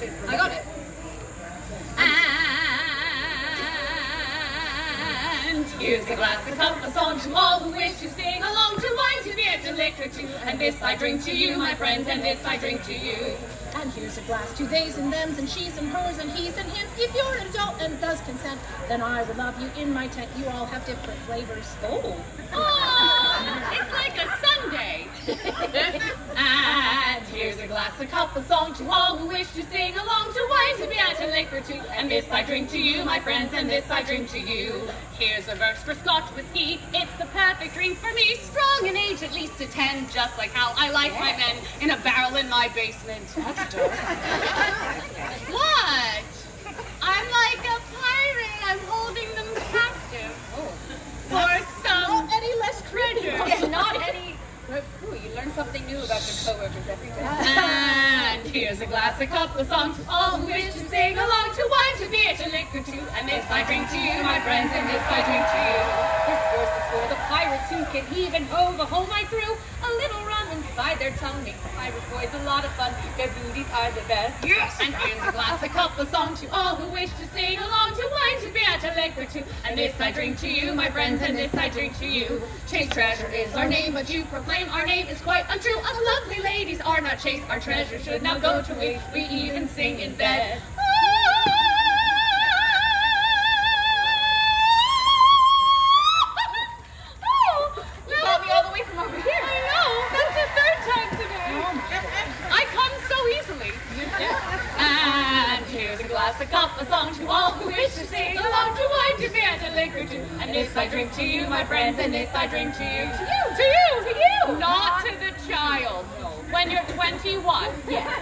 I got it. And here's a glass, a cup, a song to all who wish to sing along to wine, to beer, to liquor, to. And this I drink to you, my friends, and this I drink to you. And here's a glass to theys and thems and she's and hers and he's and hims. If you're an adult and does consent, then I will love you in my tent. You all have different flavors. Oh. Oh, a a cup, a song to all who wish to sing along to wine, to beer, to liquor, to. And this I drink to you, my friends, and this I drink to you. Here's a verse for Scotch whiskey. It's the perfect drink for me. Strong in age, at least to ten, just like how I like my men in a barrel in my basement. That's dark. What? Something new about your coworkers every day. And here's a glass, a cup, a song all who wish to sing along to wine, to beer, to liquor, to. And this I drink to you, my friends, and this I drink to you. This verse is for the pirates who can heave and hoe the whole night through. A little rum inside their tongue makes pirate boys a lot of fun. Booties are the best. Yes! And here's a glass, a cup, a song to all who wish to sing along to wine, to beer, to liquor, to. And this I drink to you, my friends, and this I drink to you. Chaste Treasure is our name, but you proclaim our name is quite untrue. Us lovely ladies are not chased, our treasure should now go to waste. We even sing in bed. Glass, a cup, a song to all who wish to sing along to wine, to beer, to liquor, to. And this I drink to you, my friends, and this I drink to you. To you. To you. To you. Not to the child. When you're 21. Yes.